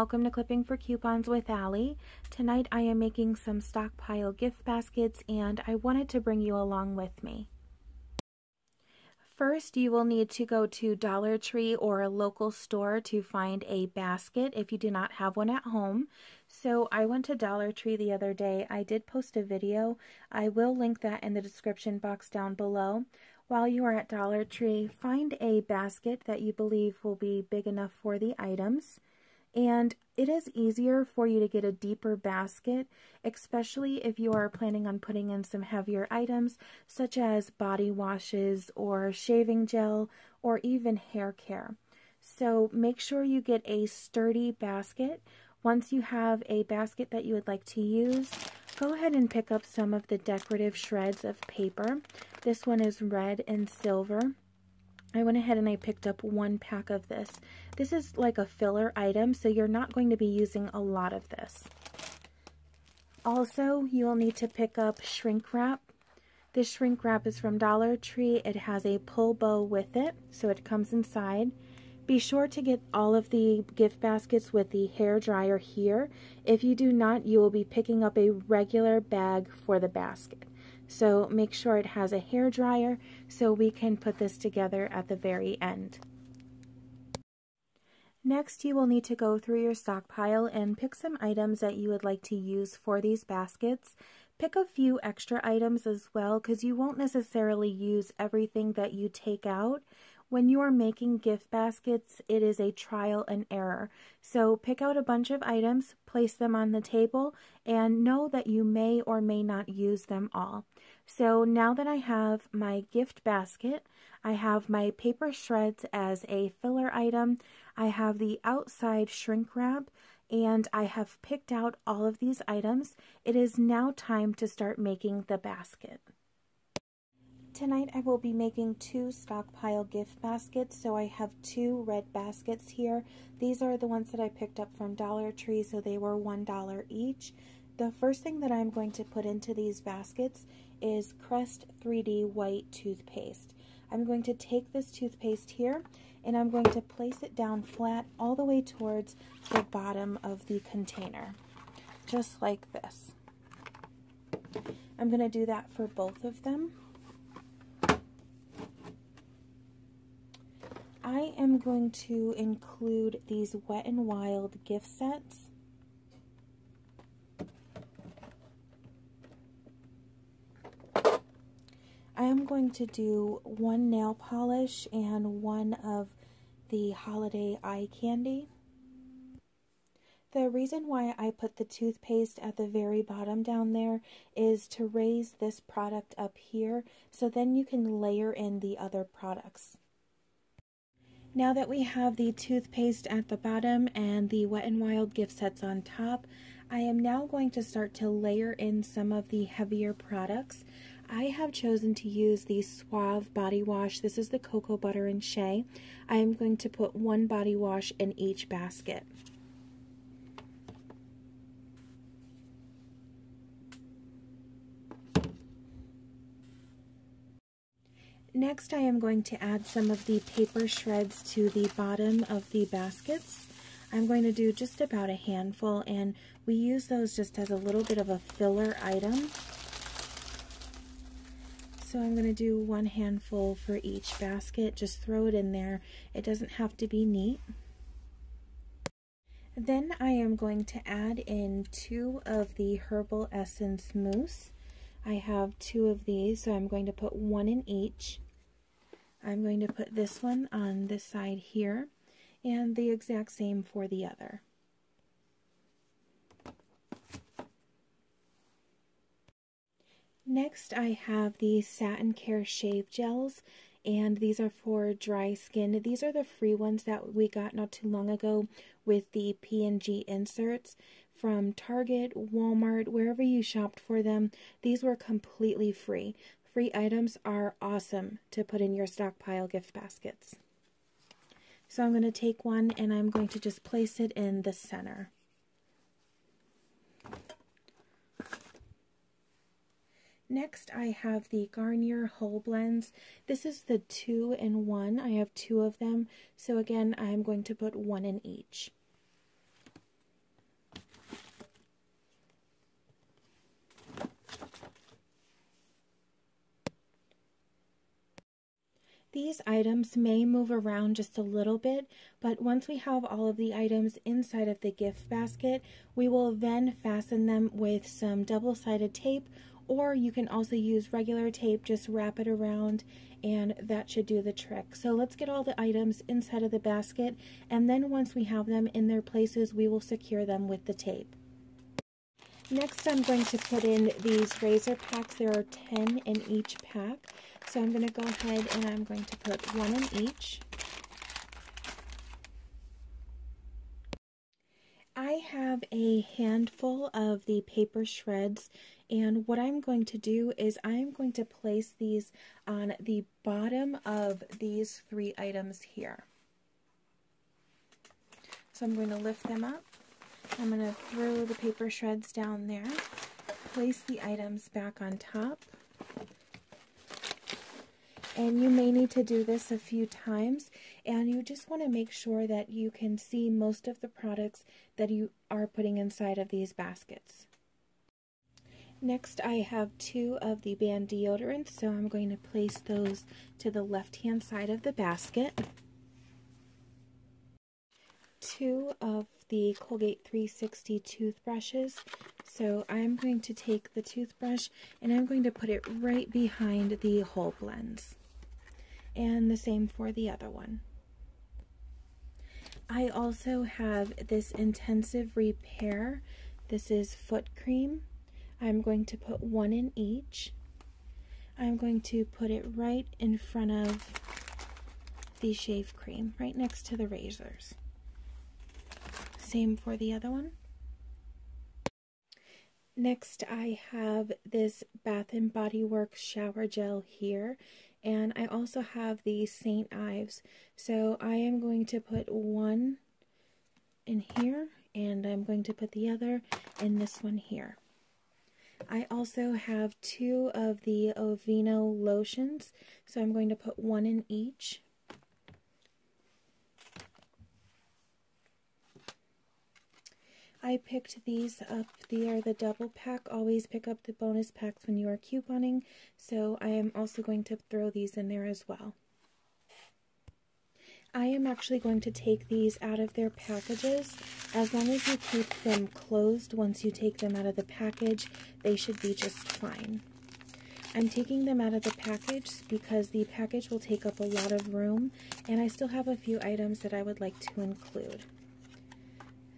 welcome to Clipping for Coupons with Aly. Tonight I am making some stockpile gift baskets and I wanted to bring you along with me. First, you will need to go to Dollar Tree or a local store to find a basket if you do not have one at home. So I went to Dollar Tree the other day. I did post a video. I will link that in the description box down below. While you are at Dollar Tree, find a basket that you believe will be big enough for the items. And it is easier for you to get a deeper basket, especially if you are planning on putting in some heavier items such as body washes or shaving gel or even hair care. So make sure you get a sturdy basket. Once you have a basket that you would like to use, go ahead and pick up some of the decorative shreds of paper. This one is red and silver. I went ahead and I picked up one pack of this. This is like a filler item, so you're not going to be using a lot of this. Also, you will need to pick up shrink wrap. This shrink wrap is from Dollar Tree. It has a pull bow with it, so it comes inside. Be sure to get all of the gift baskets with the hair dryer here. If you do not, you will be picking up a regular bag for the basket. So make sure it has a hair dryer so we can put this together at the very end. Next, you will need to go through your stockpile and pick some items that you would like to use for these baskets. Pick a few extra items as well because you won't necessarily use everything that you take out. When you are making gift baskets, it is a trial and error. So pick out a bunch of items, place them on the table, and know that you may or may not use them all. So now that I have my gift basket, I have my paper shreds as a filler item, I have the outside shrink wrap, and I have picked out all of these items. It is now time to start making the basket. Tonight I will be making two stockpile gift baskets, so I have two red baskets here. These are the ones that I picked up from Dollar Tree, so they were $1 each. The first thing that I'm going to put into these baskets is Crest 3D White Toothpaste. I'm going to take this toothpaste here and I'm going to place it down flat all the way towards the bottom of the container, just like this. I'm going to do that for both of them. I am going to include these Wet n Wild gift sets. I am going to do one nail polish and one of the holiday eye candy. The reason why I put the toothpaste at the very bottom down there is to raise this product up here so then you can layer in the other products. Now that we have the toothpaste at the bottom and the Wet n Wild gift sets on top, I am now going to start to layer in some of the heavier products. I have chosen to use the Suave body wash. This is the Cocoa Butter and Shea. I am going to put one body wash in each basket. Next, I am going to add some of the paper shreds to the bottom of the baskets. I'm going to do just about a handful, and we use those just as a little bit of a filler item. So I'm going to do one handful for each basket. Just throw it in there. It doesn't have to be neat. Then I am going to add in two of the Herbal Essence Mousse. I have two of these, so I'm going to put one in each. I'm going to put this one on this side here, and the exact same for the other. Next, I have the Satin Care Shave Gels, and these are for dry skin. These are the free ones that we got not too long ago with the P&G inserts from Target, Walmart, wherever you shopped for them. These were completely free. Free items are awesome to put in your stockpile gift baskets. So I'm going to take one and I'm going to just place it in the center. Next, I have the Garnier Whole Blends. This is the two in one. I have two of them. So again, I'm going to put one in each. These items may move around just a little bit, but once we have all of the items inside of the gift basket, we will then fasten them with some double-sided tape or you can also use regular tape, just wrap it around, and that should do the trick. So let's get all the items inside of the basket, and then once we have them in their places, we will secure them with the tape. Next, I'm going to put in these razor packs. There are 10 in each pack. So I'm going to go ahead and I'm going to put one in each. I have a handful of the paper shreds and what I'm going to do is I'm going to place these on the bottom of these three items here. So I'm going to lift them up. I'm going to throw the paper shreds down there, place the items back on top, and you may need to do this a few times and you just want to make sure that you can see most of the products that you are putting inside of these baskets. Next I have two of the Ban deodorants so I'm going to place those to the left hand side of the basket. Two of the Colgate 360 toothbrushes so I'm going to take the toothbrush and I'm going to put it right behind the whole blends and the same for the other one. I also have this intensive repair. This is foot cream. I'm going to put one in each. I'm going to put it right in front of the shave cream, right next to the razors. Same for the other one. Next, I have this Bath & Body Works shower gel here and I also have the St. Ives. So I am going to put one in here and I'm going to put the other in this one here. I also have two of the Aveeno lotions, so I'm going to put one in each. I picked these up. They are the double pack. Always pick up the bonus packs when you are couponing. So I am also going to throw these in there as well. I am actually going to take these out of their packages. As long as you keep them closed once you take them out of the package, they should be just fine. I'm taking them out of the package because the package will take up a lot of room and I still have a few items that I would like to include.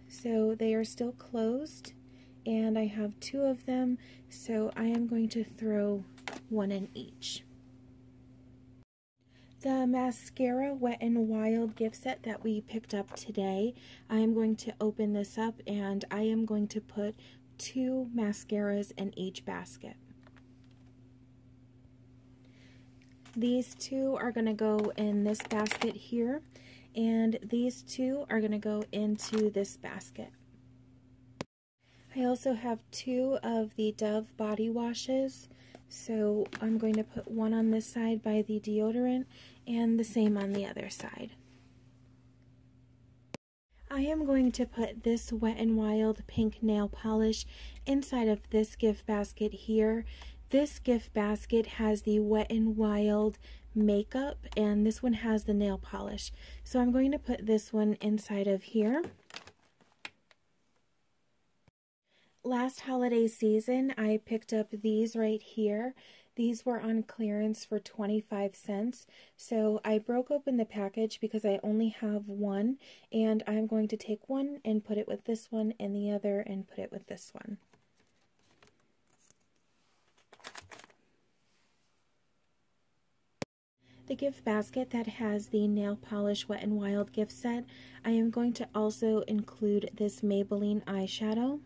So they are still closed and I have two of them so I am going to throw one in each. The mascara Wet n Wild gift set that we picked up today, I am going to open this up and I am going to put two mascaras in each basket. These two are going to go in this basket here and these two are going to go into this basket. I also have two of the Dove body washes, so I'm going to put one on this side by the deodorant and the same on the other side. I am going to put this Wet n Wild pink nail polish inside of this gift basket here. This gift basket has the Wet n Wild makeup and this one has the nail polish. So I'm going to put this one inside of here. Last holiday season I picked up these right here. These were on clearance for 25 cents. So I broke open the package because I only have one and I'm going to take one and put it with this one and the other and put it with this one. the gift basket that has the nail polish Wet n Wild gift set, I am going to also include this Maybelline eyeshadow.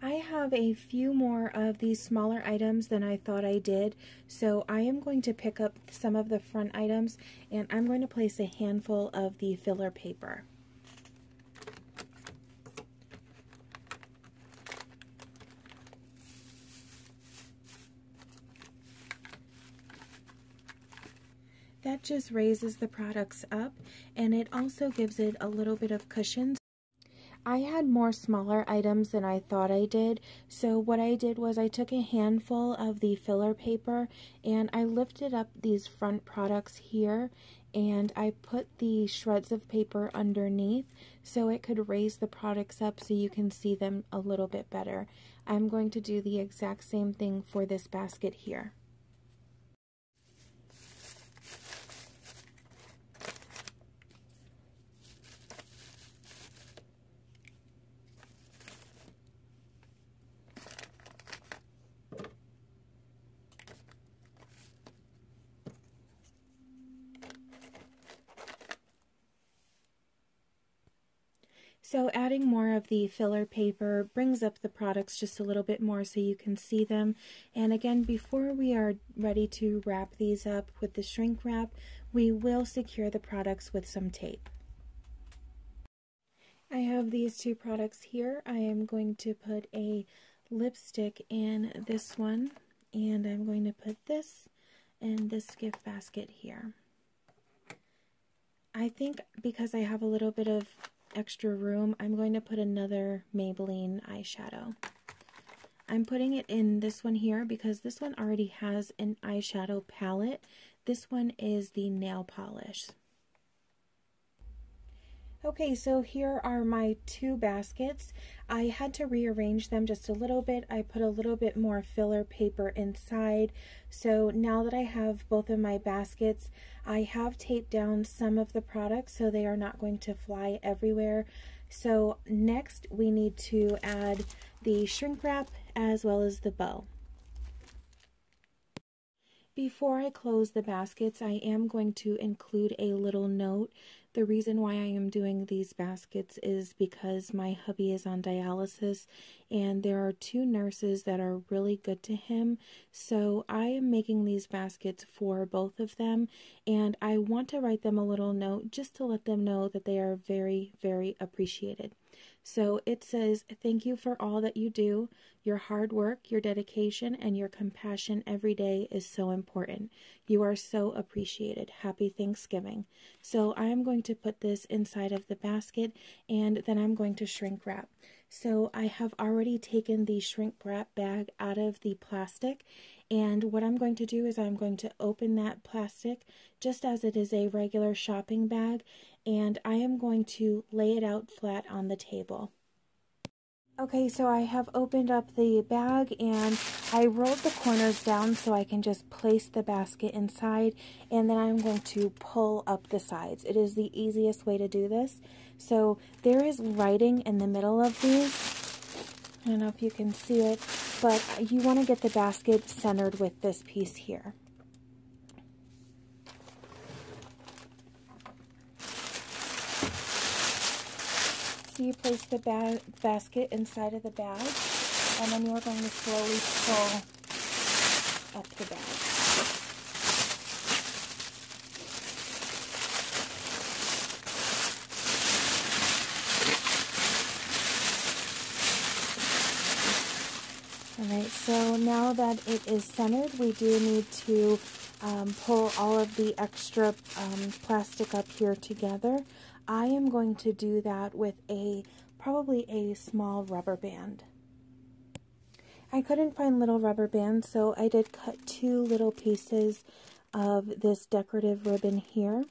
I have a few more of these smaller items than I thought I did, so I am going to pick up some of the front items and I'm going to place a handful of the filler paper. That just raises the products up and it also gives it a little bit of cushion. I had more smaller items than I thought I did, so what I did was I took a handful of the filler paper and I lifted up these front products here and I put the shreds of paper underneath so it could raise the products up so you can see them a little bit better. I'm going to do the exact same thing for this basket here. So adding more of the filler paper brings up the products just a little bit more so you can see them. And again, before we are ready to wrap these up with the shrink wrap, we will secure the products with some tape. I have these two products here. I am going to put a lipstick in this one and I'm going to put this in this gift basket here. I think because I have a little bit of extra room, I'm going to put another Maybelline eyeshadow. I'm putting it in this one here because this one already has an eyeshadow palette. This one is the nail polish. Okay, so here are my two baskets. I had to rearrange them just a little bit. I put a little bit more filler paper inside. So now that I have both of my baskets, I have taped down some of the products so they are not going to fly everywhere. So next we need to add the shrink wrap as well as the bow. Before I close the baskets, I am going to include a little note the reason why I am doing these baskets is because my hubby is on dialysis and there are two nurses that are really good to him. So I am making these baskets for both of them and I want to write them a little note just to let them know that they are very, very appreciated. So it says, Thank you for all that you do. Your hard work, your dedication, and your compassion every day is so important. You are so appreciated. Happy Thanksgiving. So I am going to put this inside of the basket and then I'm going to shrink wrap. So I have already taken the shrink wrap bag out of the plastic and what I'm going to do is I'm going to open that plastic just as it is a regular shopping bag and I am going to lay it out flat on the table. Okay, so I have opened up the bag and I rolled the corners down so I can just place the basket inside and then I'm going to pull up the sides. It is the easiest way to do this. So there is writing in the middle of these. I don't know if you can see it, but you want to get the basket centered with this piece here. So you place the ba basket inside of the bag, and then you're going to slowly pull up the bag. Alright, so now that it is centered, we do need to um, pull all of the extra um, plastic up here together. I am going to do that with a probably a small rubber band. I couldn't find little rubber bands, so I did cut two little pieces of this decorative ribbon here.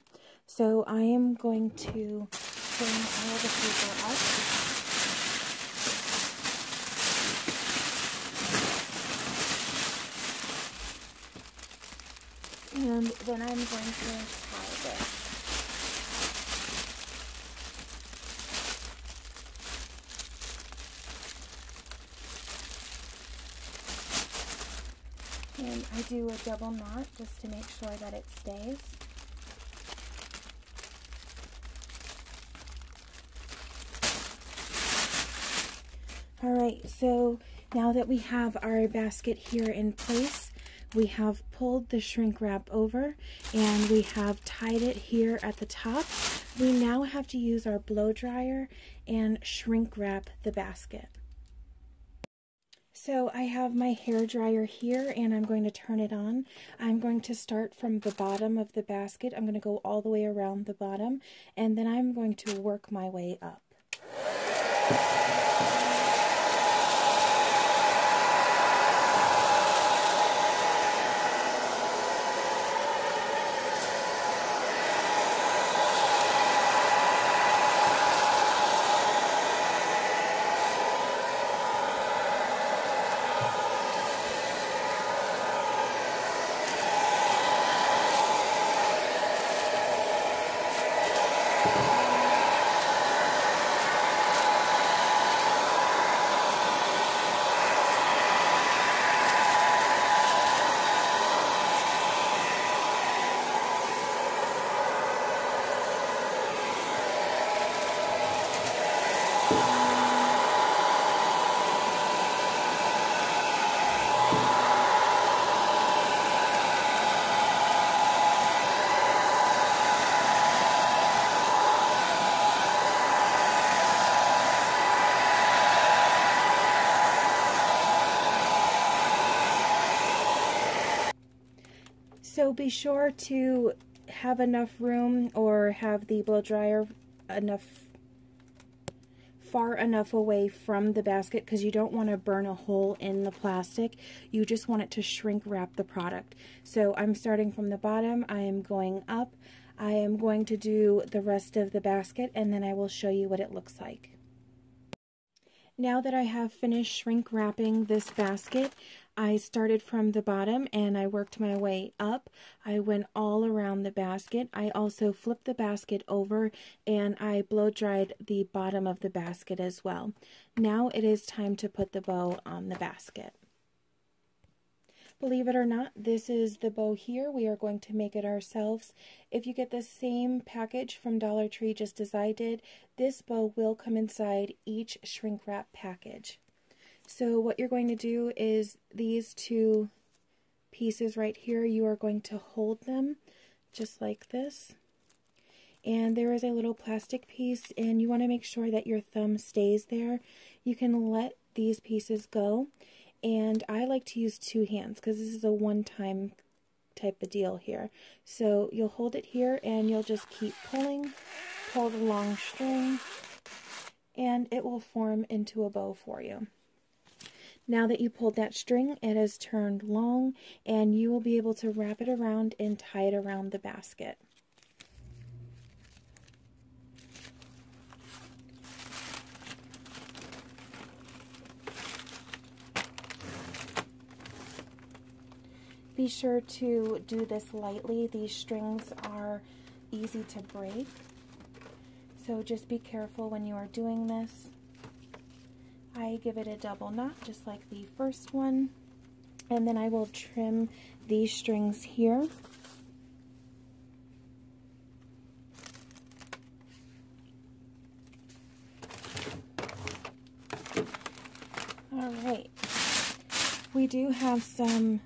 So I am going to bring all the paper up. And then I'm going to tie this. And I do a double knot just to make sure that it stays. Alright, so now that we have our basket here in place, we have pulled the shrink wrap over and we have tied it here at the top. We now have to use our blow dryer and shrink wrap the basket. So I have my hair dryer here and I'm going to turn it on. I'm going to start from the bottom of the basket. I'm going to go all the way around the bottom and then I'm going to work my way up. So be sure to have enough room or have the blow dryer enough far enough away from the basket because you don't want to burn a hole in the plastic. You just want it to shrink wrap the product. So I'm starting from the bottom. I am going up. I am going to do the rest of the basket and then I will show you what it looks like. Now that I have finished shrink wrapping this basket, I started from the bottom and I worked my way up. I went all around the basket. I also flipped the basket over and I blow dried the bottom of the basket as well. Now it is time to put the bow on the basket. Believe it or not, this is the bow here. We are going to make it ourselves. If you get the same package from Dollar Tree just as I did, this bow will come inside each shrink wrap package. So what you're going to do is these two pieces right here, you are going to hold them just like this. And there is a little plastic piece and you want to make sure that your thumb stays there. You can let these pieces go and I like to use two hands because this is a one-time type of deal here. So you'll hold it here and you'll just keep pulling, pull the long string, and it will form into a bow for you. Now that you pulled that string, it has turned long and you will be able to wrap it around and tie it around the basket. Be sure to do this lightly. These strings are easy to break. So just be careful when you are doing this. I give it a double knot just like the first one. And then I will trim these strings here. All right. We do have some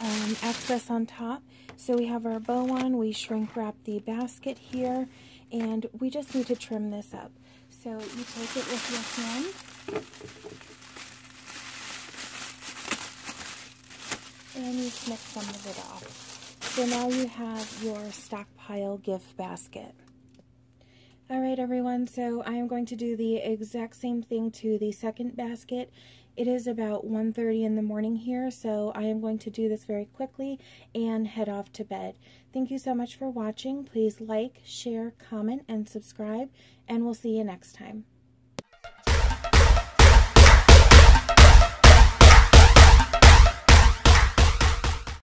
um, excess on top. So we have our bow on, we shrink wrap the basket here, and we just need to trim this up. So you take it with your hand. And you snip some of it off. So now you have your stockpile gift basket. Alright everyone, so I am going to do the exact same thing to the second basket it is about 1.30 in the morning here, so I am going to do this very quickly and head off to bed. Thank you so much for watching. Please like, share, comment, and subscribe, and we'll see you next time.